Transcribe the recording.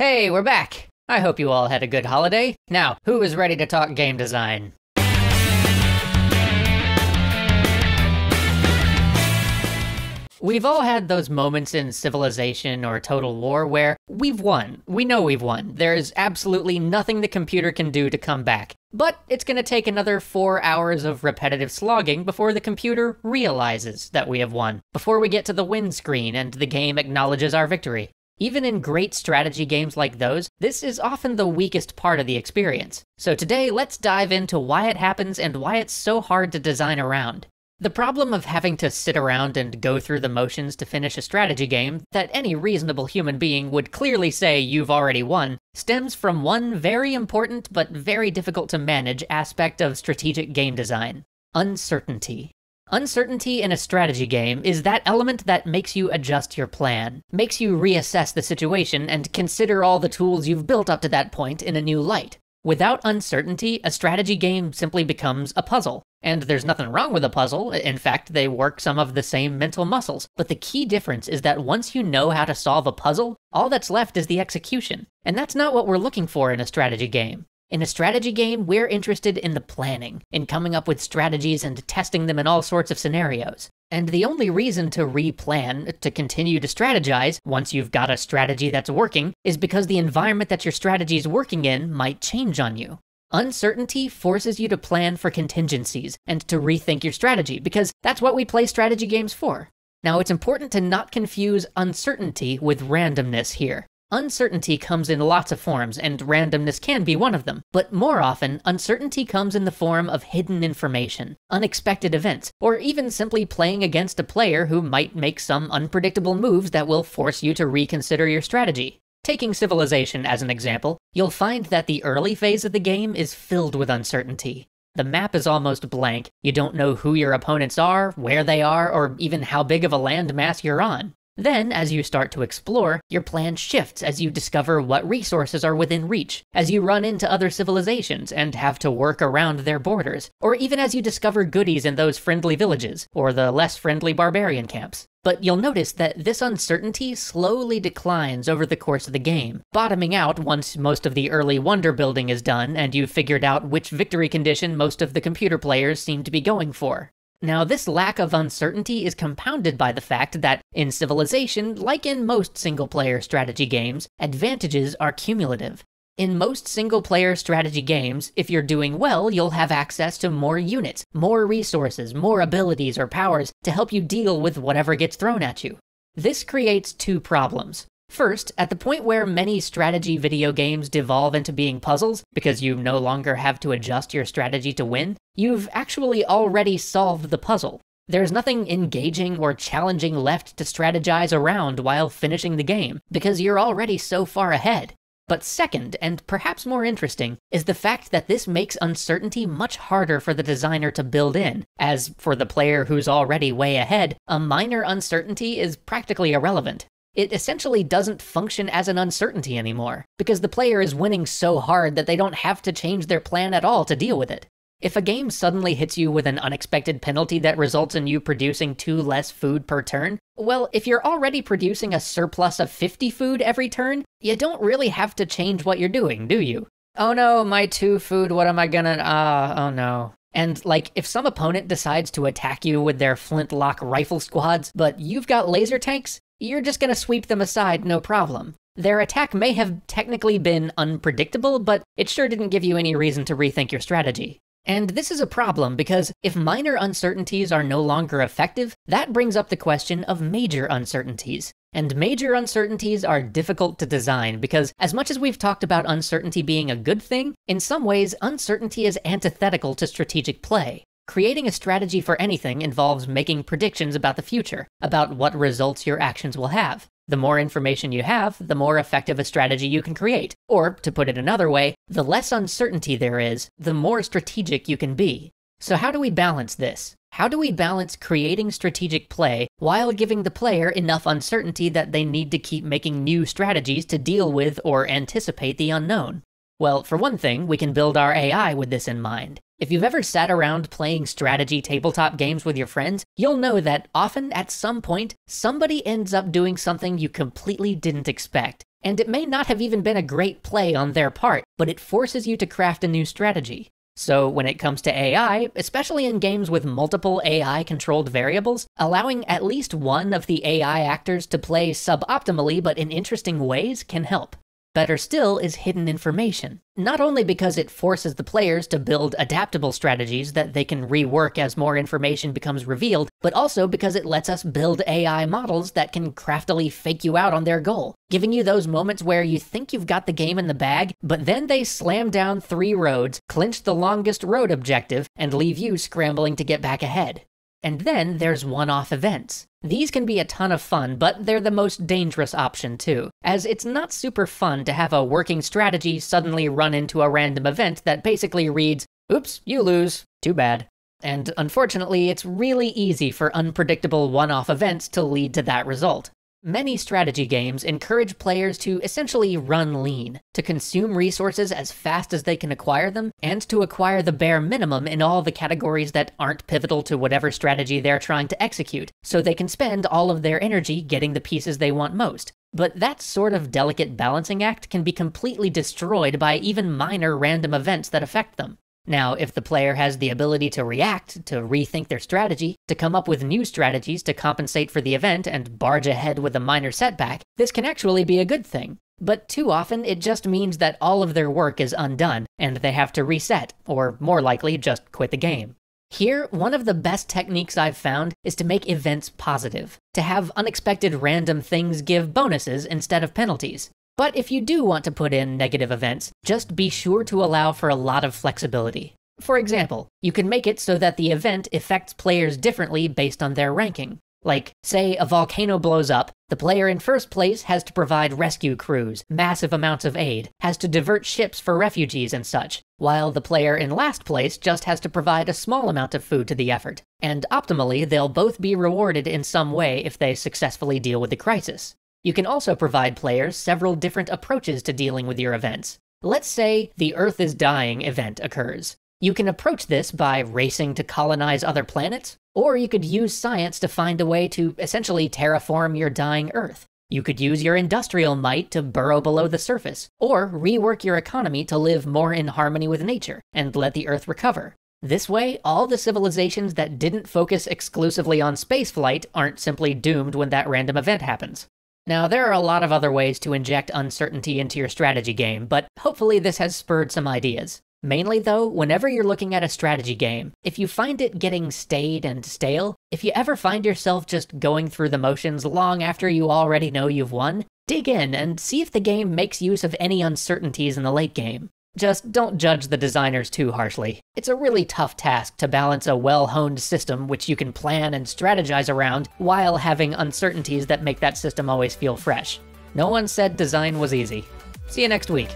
Hey, we're back! I hope you all had a good holiday. Now, who is ready to talk game design? We've all had those moments in Civilization or Total War where we've won. We know we've won. There's absolutely nothing the computer can do to come back. But it's gonna take another four hours of repetitive slogging before the computer realizes that we have won, before we get to the win screen and the game acknowledges our victory. Even in great strategy games like those, this is often the weakest part of the experience. So today, let's dive into why it happens and why it's so hard to design around. The problem of having to sit around and go through the motions to finish a strategy game that any reasonable human being would clearly say you've already won stems from one very important but very difficult to manage aspect of strategic game design uncertainty. Uncertainty in a strategy game is that element that makes you adjust your plan, makes you reassess the situation, and consider all the tools you've built up to that point in a new light. Without uncertainty, a strategy game simply becomes a puzzle. And there's nothing wrong with a puzzle. In fact, they work some of the same mental muscles. But the key difference is that once you know how to solve a puzzle, all that's left is the execution. And that's not what we're looking for in a strategy game. In a strategy game, we're interested in the planning, in coming up with strategies and testing them in all sorts of scenarios. And the only reason to replan, to continue to strategize, once you've got a strategy that's working, is because the environment that your strategy is working in might change on you. Uncertainty forces you to plan for contingencies and to rethink your strategy, because that's what we play strategy games for. Now, it's important to not confuse uncertainty with randomness here. Uncertainty comes in lots of forms, and randomness can be one of them. But more often, uncertainty comes in the form of hidden information, unexpected events, or even simply playing against a player who might make some unpredictable moves that will force you to reconsider your strategy. Taking Civilization as an example, you'll find that the early phase of the game is filled with uncertainty. The map is almost blank, you don't know who your opponents are, where they are, or even how big of a landmass you're on. Then, as you start to explore, your plan shifts as you discover what resources are within reach, as you run into other civilizations and have to work around their borders, or even as you discover goodies in those friendly villages, or the less friendly barbarian camps. But you'll notice that this uncertainty slowly declines over the course of the game, bottoming out once most of the early wonder building is done and you've figured out which victory condition most of the computer players seem to be going for. Now, this lack of uncertainty is compounded by the fact that, in Civilization, like in most single player strategy games, advantages are cumulative. In most single player strategy games, if you're doing well, you'll have access to more units, more resources, more abilities or powers to help you deal with whatever gets thrown at you. This creates two problems. First, at the point where many strategy video games devolve into being puzzles, because you no longer have to adjust your strategy to win, you've actually already solved the puzzle. There's nothing engaging or challenging left to strategize around while finishing the game, because you're already so far ahead. But second, and perhaps more interesting, is the fact that this makes uncertainty much harder for the designer to build in, as for the player who's already way ahead, a minor uncertainty is practically irrelevant it essentially doesn't function as an uncertainty anymore, because the player is winning so hard that they don't have to change their plan at all to deal with it. If a game suddenly hits you with an unexpected penalty that results in you producing two less food per turn, well, if you're already producing a surplus of 50 food every turn, you don't really have to change what you're doing, do you? Oh no, my two food, what am I gonna, ah, uh, oh no. And like, if some opponent decides to attack you with their flintlock rifle squads, but you've got laser tanks, you're just gonna sweep them aside no problem. Their attack may have technically been unpredictable, but it sure didn't give you any reason to rethink your strategy. And this is a problem because if minor uncertainties are no longer effective, that brings up the question of major uncertainties. And major uncertainties are difficult to design because, as much as we've talked about uncertainty being a good thing, in some ways, uncertainty is antithetical to strategic play. Creating a strategy for anything involves making predictions about the future, about what results your actions will have. The more information you have, the more effective a strategy you can create. Or, to put it another way, the less uncertainty there is, the more strategic you can be. So, how do we balance this? How do we balance creating strategic play while giving the player enough uncertainty that they need to keep making new strategies to deal with or anticipate the unknown? Well, for one thing, we can build our AI with this in mind. If you've ever sat around playing strategy tabletop games with your friends, you'll know that often at some point, somebody ends up doing something you completely didn't expect. And it may not have even been a great play on their part, but it forces you to craft a new strategy. So, when it comes to AI, especially in games with multiple AI controlled variables, allowing at least one of the AI actors to play suboptimally but in interesting ways can help. Better still is hidden information, not only because it forces the players to build adaptable strategies that they can rework as more information becomes revealed, but also because it lets us build AI models that can craftily fake you out on their goal, giving you those moments where you think you've got the game in the bag, but then they slam down three roads, clinch the longest road objective, and leave you scrambling to get back ahead. And then there's one off events. These can be a ton of fun, but they're the most dangerous option too, as it's not super fun to have a working strategy suddenly run into a random event that basically reads, Oops, you lose. Too bad. And unfortunately, it's really easy for unpredictable one off events to lead to that result. Many strategy games encourage players to essentially run lean, to consume resources as fast as they can acquire them, and to acquire the bare minimum in all the categories that aren't pivotal to whatever strategy they're trying to execute, so they can spend all of their energy getting the pieces they want most. But that sort of delicate balancing act can be completely destroyed by even minor random events that affect them. Now, if the player has the ability to react, to rethink their strategy, to come up with new strategies to compensate for the event and barge ahead with a minor setback, this can actually be a good thing. But too often, it just means that all of their work is undone, and they have to reset, or more likely, just quit the game. Here, one of the best techniques I've found is to make events positive, to have unexpected random things give bonuses instead of penalties. But if you do want to put in negative events, just be sure to allow for a lot of flexibility. For example, you can make it so that the event affects players differently based on their ranking. Like, say a volcano blows up, the player in first place has to provide rescue crews, massive amounts of aid, has to divert ships for refugees and such, while the player in last place just has to provide a small amount of food to the effort. And optimally, they'll both be rewarded in some way if they successfully deal with the crisis. You can also provide players several different approaches to dealing with your events. Let's say the Earth is dying event occurs. You can approach this by racing to colonize other planets, or you could use science to find a way to essentially terraform your dying Earth. You could use your industrial might to burrow below the surface, or rework your economy to live more in harmony with nature and let the Earth recover. This way, all the civilizations that didn't focus exclusively on spaceflight aren't simply doomed when that random event happens. Now, there are a lot of other ways to inject uncertainty into your strategy game, but hopefully this has spurred some ideas. Mainly though, whenever you're looking at a strategy game, if you find it getting staid and stale, if you ever find yourself just going through the motions long after you already know you've won, dig in and see if the game makes use of any uncertainties in the late game. Just don't judge the designers too harshly. It's a really tough task to balance a well honed system which you can plan and strategize around while having uncertainties that make that system always feel fresh. No one said design was easy. See you next week.